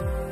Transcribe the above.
you.